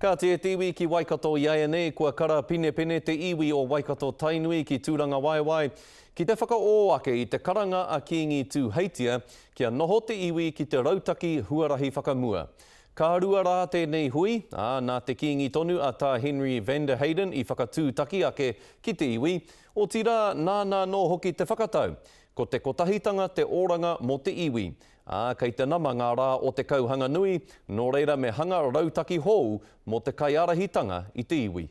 Kāti e te iwi ki Waikato iaianei kua kara pinepene te iwi o Waikato Tainui ki Tūrangawaewae ki te whakaō ake i te karanga a Kīngi Tūheitia kia noho te iwi ki te rautaki huarahi whakamua. Ka rua rā tēnei hui, ā, nā te Kīngi tonu a Tā Henry Vanderheyden i whakatūtaki ake ki te iwi, otirā nāna anō hoki te whakatau, ko te kotahitanga te oranga mō te iwi, Ā, kei te nama ngā rā o te kauhanga nui, nō reira me hanga rautaki hou mō te kaiārahitanga i te iwi.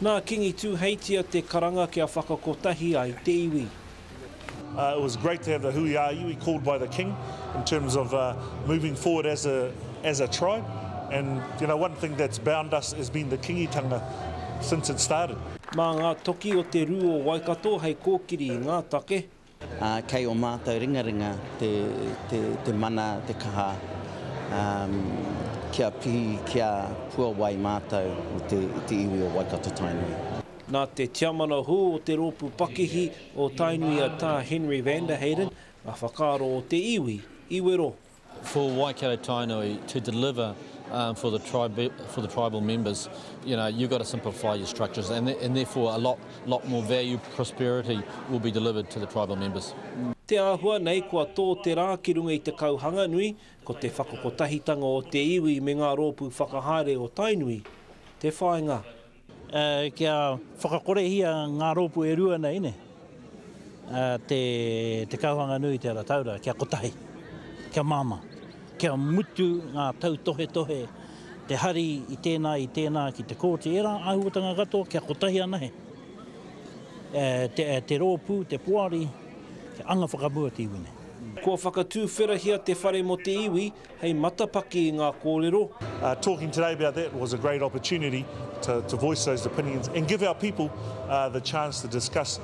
Nā Kingi Tūheitia te karanga kia whakakotahi ai te iwi. It was great to have the hui ā iwi called by the King in terms of moving forward as a as a tribe and you know one thing that's bound us has been the Kingitanga since it started. Mā ngā toki o te rū o Waikato hei kōkiri i ngā take. Ā, kei ō mātou ringaringa te, te, te mana, te kaha, ā, kia pihi, kia puawai mātou i te, i te iwi o Waikato-Tainui. Nā te Tiamana Hou o te Rōpū Pakihi o Tainui a Tā Henry Van der Heyden ngā whakaaro o te iwi i wero For Waikato Tainui to deliver um, for, the tribe, for the tribal members, you know, you've got to simplify your structures and, th and therefore a lot, lot more value, prosperity will be delivered to the tribal members. Mm. Te āhua nei kua tō te rā ki runga i te kauhanga nui, ko te whakakotahitanga o te iwi me ngā rōpū whakahaere o Tainui te whāinga. Kia whakakorehia ngā rōpū e rua nei, te kauhanga nui, te Ara Taura, kia kotahi, kia māmā, kia mutu ngā tautohetohe, te hari i tēnā, i tēnā ki te Kōti, ērā āhuatanga katoa kia kotahi anahe te rōpū, te poari, kia anga whakamua te iwi nei. Kua whakatūwherahia te whare mō te iwi, hei matapaki i ngā kōrero. Talking today about that was a great opportunity to to voice those opinions and give our people the chance to discuss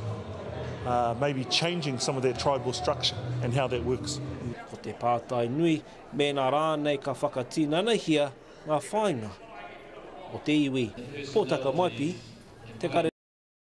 maybe changing some of their tribal structure and how that works. Ko te pātai nui, mēnā rānei ka whakatinanahia ngā whāinga o te iwi. Pōtaka Maipi, Te Kare.